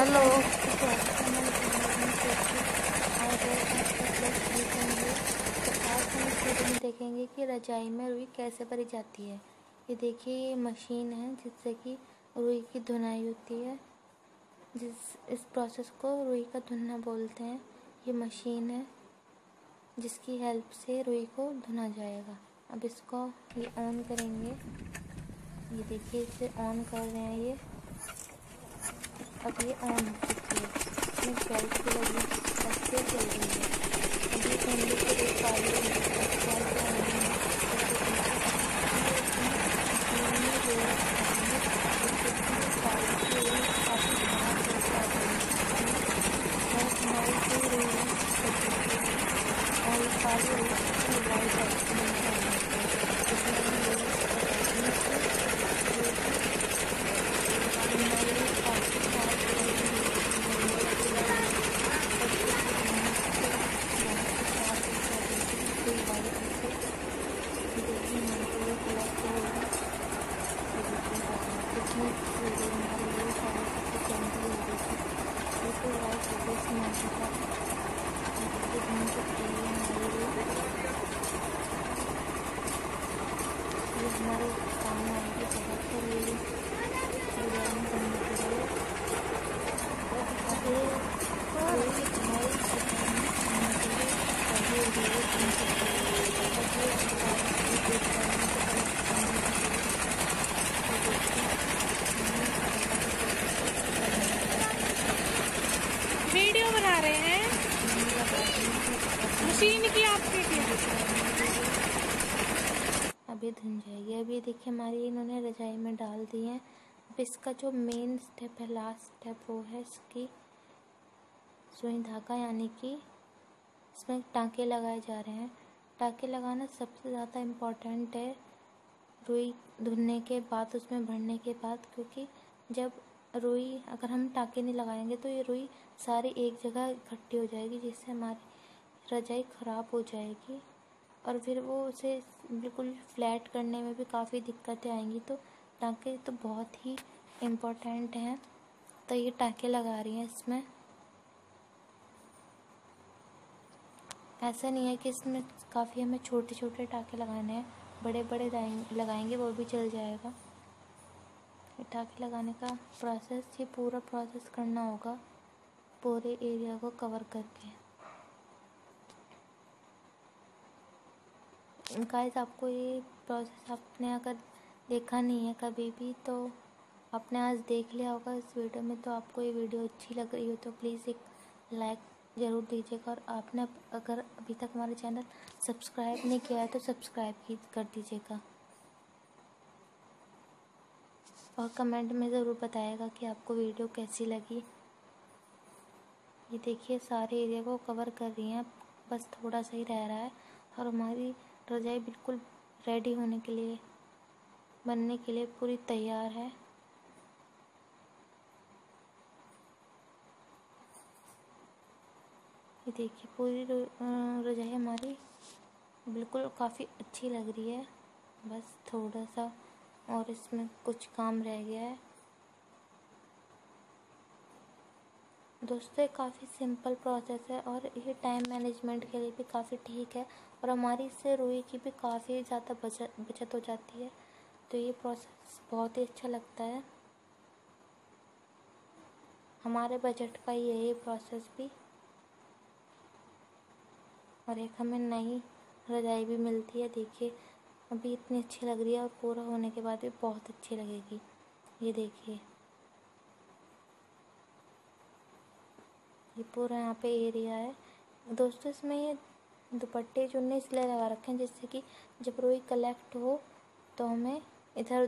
Hello. देखेंगे कि रजाई में रुई कैसे भरी जाती है। ये देखिए, ये मशीन है जिससे कि रुई की धुनाई होती है। जिस, इस प्रोसेस को रुई का धुनना बोलते हैं। ये मशीन है जिसकी हेल्प से रुई को धुना जाएगा। अब इसको ये ऑन करेंगे। ये देखिए, इसे ऑन कर रहे हैं ये। हो चुकी है इसमें गैस की लगी अच्छे चल रही है अभी ठंडी के लिए काली हमारे सामने आएगी बहुत से रेली डिज़ाइन करने के लिए अभी हमारी वीडियो बना रहे हैं। मशीन की आपके अभी धुन जाएगी। अभी देखिए, हमारी इन्होंने रजाई में डाल दी है। अब इसका जो मेन स्टेप है लास्ट स्टेप वो है इसकी सुई धागा, यानी कि इसमें टाँके लगाए जा रहे हैं। टाँके लगाना सबसे ज़्यादा इम्पोर्टेंट है रुई धुलने के बाद, उसमें भरने के बाद, क्योंकि जब रुई अगर हम टाँके नहीं लगाएँगे तो ये रुई सारी एक जगह इकट्ठी हो जाएगी, जिससे हमारी रजाई ख़राब हो जाएगी। और फिर वो उसे बिल्कुल फ्लैट करने में भी काफ़ी दिक्कतें आएँगी। तो टाँके तो बहुत ही इम्पोर्टेंट हैं। तो ये टाँके लगा रही हैं इसमें। ऐसा नहीं है कि इसमें काफ़ी हमें छोटे छोटे टाँके लगाने हैं। बड़े बड़े लगाएँगे, वो भी चल जाएगा। टाँके लगाने का प्रोसेस ये पूरा प्रोसेस करना होगा पूरे एरिया को कवर करके। गाइस आपको ये प्रोसेस आपने अगर देखा नहीं है कभी भी तो आपने आज देख लिया होगा इस वीडियो में तो आपको ये वीडियो अच्छी लग रही हो तो प्लीज़ एक लाइक ज़रूर दीजिएगा। और आपने अगर अभी तक हमारे चैनल सब्सक्राइब नहीं किया है तो सब्सक्राइब कर दीजिएगा। और कमेंट में ज़रूर बताएगा कि आपको वीडियो कैसी लगी। ये देखिए, सारे एरिया को कवर कर रही हैं। बस थोड़ा सा ही रह रहा है और हमारी रजाई बिल्कुल रेडी होने के लिए, बनने के लिए पूरी तैयार है। ये देखिए, पूरी रजाई हमारी बिल्कुल काफ़ी अच्छी लग रही है। बस थोड़ा सा और इसमें कुछ काम रह गया है। दोस्तों काफ़ी सिंपल प्रोसेस है और ये टाइम मैनेजमेंट के लिए भी काफ़ी ठीक है और हमारी इससे रुई की भी काफ़ी ज़्यादा बचत बचत हो जाती है। तो ये प्रोसेस बहुत ही अच्छा लगता है। हमारे बजट का ही है ये प्रोसेस भी। और एक हमें नई रजाई भी मिलती है, देखिए। अभी इतनी अच्छी लग रही है और पूरा होने के बाद भी बहुत अच्छी लगेगी। ये देखिए। ये पूरा यहाँ पे एरिया है। दोस्तों, इसमें ये दुपट्टे चुनने इसलिए लगा रखे हैं, जिससे कि जब रोई कलेक्ट हो तो हमें इधर